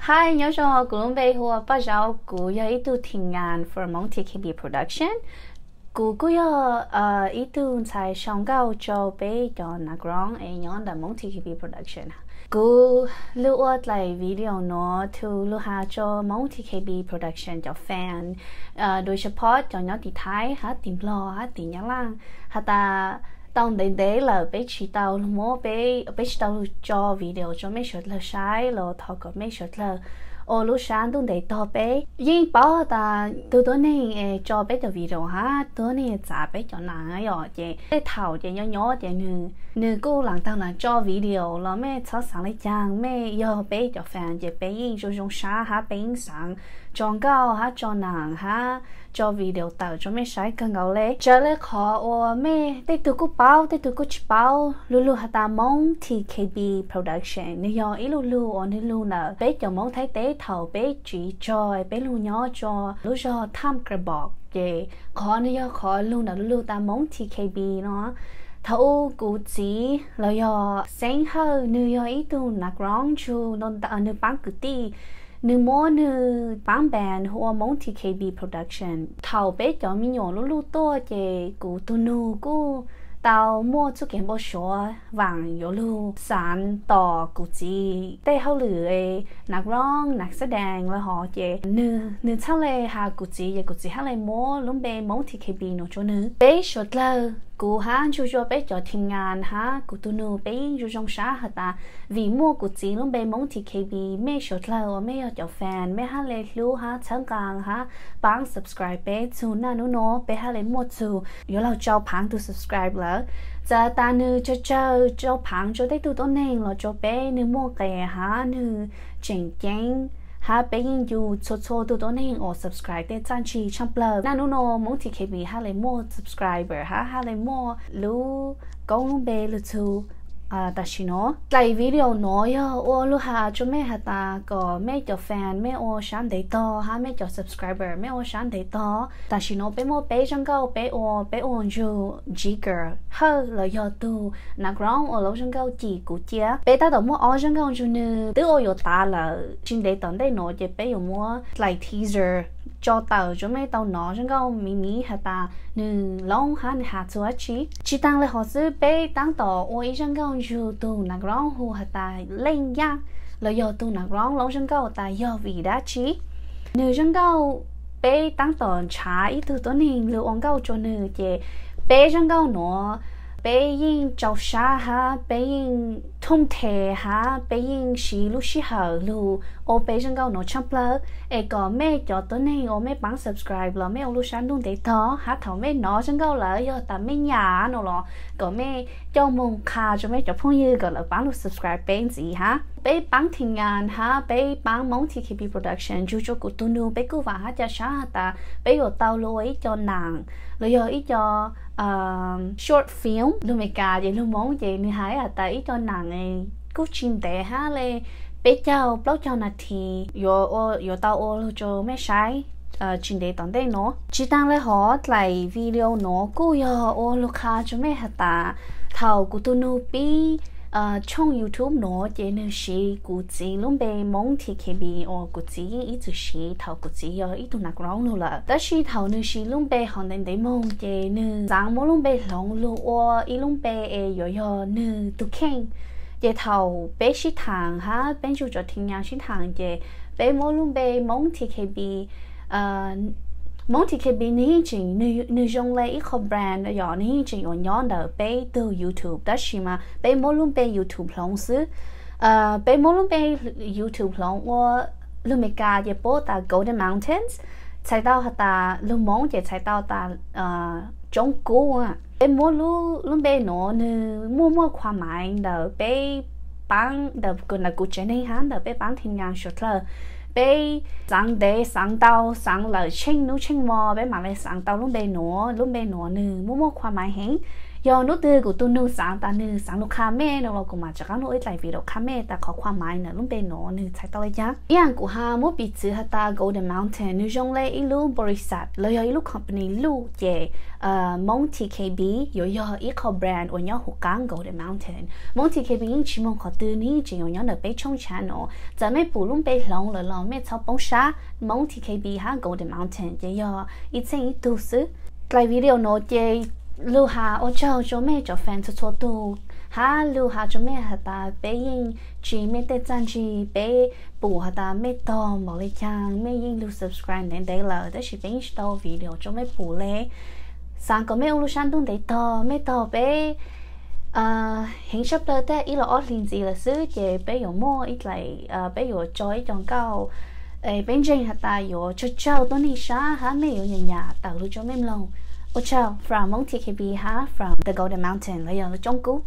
Hi, nhớ cho cụ luôn bây hùa bà cháu cụ ya ý tu thiên ngàn for Monty KB Production. Cú cụ ya ý tu tại sáng gao cho bé cho nà grong ấy nhớ là Monty KB Production. Cú lưu ớt lại video nó thu lưu hạ cho Monty KB Production cho fan. Đôi support cho nhớ tì thái hát tìm lo hát tìm nhớ lang. Hả ta tao đến đấy là bé chỉ tao mua bé bé chỉ tao cho video cho mấy shot là sai là thọ có mấy shot là ô, lúc sáng tôi để to bé. Nhưng bảo ta từ tối nay ờ, cho bé cho video ha tối nay trả bé cho nàng ấy rồi, chị. Cái thầu chị nhỏ nhỏ, chị nữ nữ cô làm tao là cho video là mẹ cháu sáng lấy chàng, mẹ giờ bé cho fan chị bé yên cho dùng sáng ha bé sáng. Chọn cao ha cho nàng ha cho video tạo cho mẹ sai cần gạo lệ trở lại khó, ô, mẹ để tụi cô bao để tụi cô chỉ bao. Lu ha ta mong TKB production. Nếu giờ ý lu lu ở nếu lu nè bé cho mong thấy tết thầu bé chỉ cho, bé lu nhỏ cho. Lu cho tham cái bọc về khó nữa khó lu nào lu ta mong tkb nó. Thấu cụ chỉ là do sáng hơ nữ do ý tu nạc rong chu, non ta à, nữ bán cụ ti. Nữ mô nữ bán bàn hoa mong tkb production. Thầu bé cho mi nhỏ lu lu to về cụ tu nu cụ กชั่นเท่าเป๊ะจอมีหยอลูลูตัวเจกูตุนูกู到末就见不说往有路สารต่อกูจีได้เขาหรือเอนักร้องนักแสดงแล้วหอเจเนื้อเนื้อช่างเลยหากูจียกูจีให้เลยมัวลุ้มเบมงทีเคบีโนจเนื้อเ กูฮะชูโจไปจอทีมงานฮะกูตูนูไปยูจงชาฮะตาวีมัวกูจีนลงไปมงที่เคบีไม่ชดเราไม่อยากจอแฟนไม่ฮะเลยรู้ฮะช่างกลางฮะปัง subscribe ไปชูน่านุโนไปฮะเลยมัวชูเดี๋ยเราเจ้าพังตัว subscribe แล้จะตาหนื้จะเจ้าเจ้าพังจะได้ตัวต้นเองเราจะไปหนื้อมัวแก่ฮะหนูเจ๋งเจ๋ง ha bé yên dù cho cho tôi đó nên ở subscribe để trang trí trong blog. Na nó nó muốn thì khi mình ha lấy mua subscriber ha ha lấy mua lu công bé lu chu à ta chỉ nó lại video nói ờ, ô lu ha cho mẹ ha ta có mẹ cho fan mẹ ô sáng để to ha mẹ cho subscriber mẹ ô sáng để to. Ta chỉ nó bé mô bé trong câu bé ô bé ô ju jigger hơ là do tu. Na ground, ô lâu trong câu chỉ cụ chia bé ta tổng mô ô trong câu ju nữ từ ô yo ta là xin để tổng đây nói chỉ bé yo mô. Like teaser. จอเต่าจะไม่เต่าหนอฉันก็มีมีหาตาหนึ่งลองหันหาตัวชีชีตังเลยหอซื้อไปตั้งต่อโอ้ยฉันก็อยู่ตัวนักร้องหูหาตาเล่นยากเล้วยอตัวนักร้องร้องฉันก็ตายยอวีดาชีหนึ่งฉันก็ไปตั้งต่อช้าอีตัวตัวหนึ่งหรือองก็จนหนึ่งเจไปฉันก็หนอ câu nó xa ha bé thông thể ha bé xí lúc xí hở lu ô bé chân câu nó chăm lơ có mẹ cho tôi này ô mẹ bắn subscribe là mẹ ô lúc sáng luôn để thọ ha thọ mẹ nó chân câu là do ta mẹ nhà nó lo có mẹ cho mong kha cho mẹ cho phong như gọi là bắn lúc subscribe bé gì ha bé bắn thiên ngàn ha bé bắn mong thì khi production, chú cho cụ tu nu bé cứ vào ha cho ha ta? Bé ở tao lối cho nàng. Rồi giờ ý cho Ờ, short film. Lu mẹ cả vậy lu mong vậy ni hái à tại cho nàng ấy cú chim tệ ha lê. Bé cháu bao cháu nà thì yo o yo tao o cho mẹ sai ờ, chim để tận đây nó. Chỉ đang lấy họ lại video nó. Cú yo ô lu kha cho mẹ hả ta? Thầu của tôi nu bi Ờ, trong YouTube nó chỉ nên xí cụ chỉ luôn bề mong thì khi bị ở ờ, cụ chỉ ít chút xí thầu cụ chỉ ở ít tuần nào cũng nữa là đó xí thầu nên xí luôn bề hoàn thành để mong chỉ nên sáng mỗi luôn bề lòng lu ở ít luôn bề ở e yo yo nên tu khen chỉ thầu bé xí thằng ha bên chú cho thiên nhang xí thằng chỉ bé mỗi luôn bề mong thì khi bị mong thì khi bị ní chỉ nữ nữ dùng lấy không brand rồi ní chỉ ở nhóm đầu bé từ youtube. Đó chỉ mà bé mỗi lúc bé youtube lòng xứ. Ờ bé mỗi lúc bé youtube lòng và lúc mình cả giờ bộ ta golden mountains. Chạy tao ta lúc mong thì chạy tao ta trong cố à bé mỗi lúc lúc bé nó nữ mua mua khoa mãi đầu bé bán đầu gần là cụ trẻ này hắn đầu bé bán thiên ngang short là bé sáng đế, sáng tàu sáng lời, chênh nú chênh mò bé mà lại sáng tàu lúc bé nó lúc bé nó nè mua mua khoa mai hẹn yo nút tư của tôi nữ sáng, ta nữ sáng lúc khá mê nó là cũng mà chắc nó ít lại vì đó khá mê, ta có khoa máy nữa, lúc bên nó nữ chạy tao lấy giá ý của ha, một bị chữ ha ta, Golden Mountain nữ trong lấy ít lúc brisat lấy ít lúc company lúc về ờ, mong TKB yo yo ít có brand của nhau hụt cang Golden Mountain. Mong TKB những chỉ mong có tư ní, chỉ ở nhau ở bên trong channel giờ mấy phụ lúc bên lòng là lòng mấy cháu bóng sa mong TKB ha, Golden Mountain, yo yo ít xem ít tu sư lại video nó chơi lưu hà ô châu cho mẹ cho fan cho cho tu ha lưu hà cho mẹ hà ta bé yên chỉ mẹ tê chân chỉ bé bù hà ta mẹ to mà lê chang mẹ yên, lưu subscribe đến đây là đó chỉ bé to video cho mẹ bù lê. Sáng có mẹ ô lưu sang tung đấy to, mẹ to bé. À hiện sắp tới thế ý là ở liên gì là xứ chị bé yếu mua ít lại à bé yếu cho trong cao. Bên trên hà ta yếu cho cháu tôi đi xa ha mẹ yếu nhà nhà tạo cho mẹ lòng 我 chào from Monte KB ha from the Golden Mountain 嚟有中古。